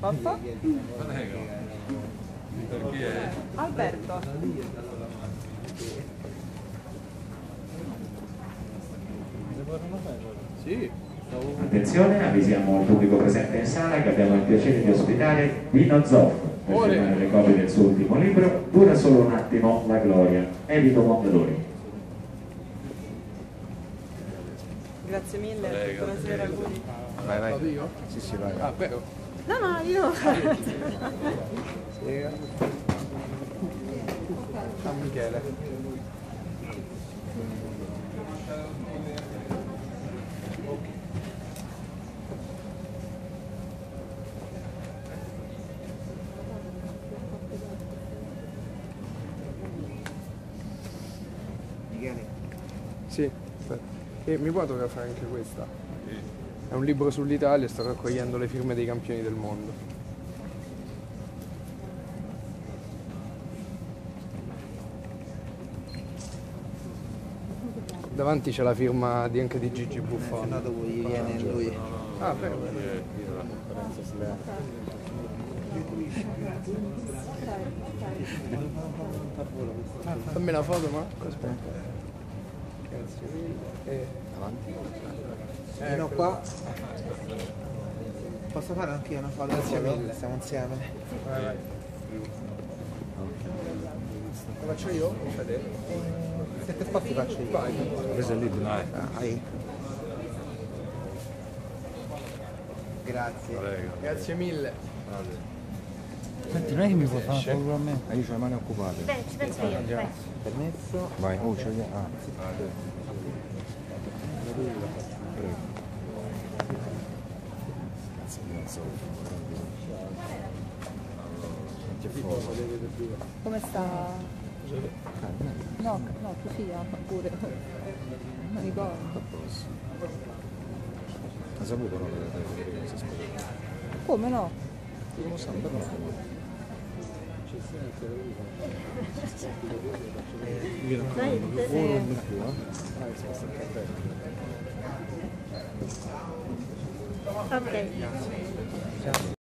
Papà? Prego. Per chi è? Alberto. Sì. Attenzione, avvisiamo il pubblico presente in sala che abbiamo il piacere di ospitare Dino Zoff per firmare le copie del suo ultimo libro Dura solo un attimo la gloria, edito Mondadori. Grazie mille. Buonasera a voi. Vai, vai. Sì, sì, vai. Ah. No, no, io. San Michele. Michele. Sì, aspetta. E mi può fotografare anche questa? Sì. È un libro sull'Italia e sto raccogliendo le firme dei campioni del mondo. Davanti c'è la firma di, anche di Gigi Buffon. No, dopo gli viene lui. Ah, prego. Fammi la foto, Marco. Aspetta. Grazie mille. E... Avanti. Ecco. qua. Posso fare anche io una foto? Grazie mille. Stiamo insieme. Vai, vai. Lo faccio io? Fede? Sette spazi faccio io. Vai. Questo è il libro. Dai. Dai. Grazie. Prego. Grazie mille. Senti, non è che mi puoi fare solo a me? Ah, io ho le mani occupate. Beh, ci penso io, vai. Permesso. Vai, oh, ce li Ah, Come sta? No, no, così ah, pure. Non ricordo. ha saputo no, che che si sposa? Come no? Non lo so, però non lo Dai, Sì. ok. Gracias.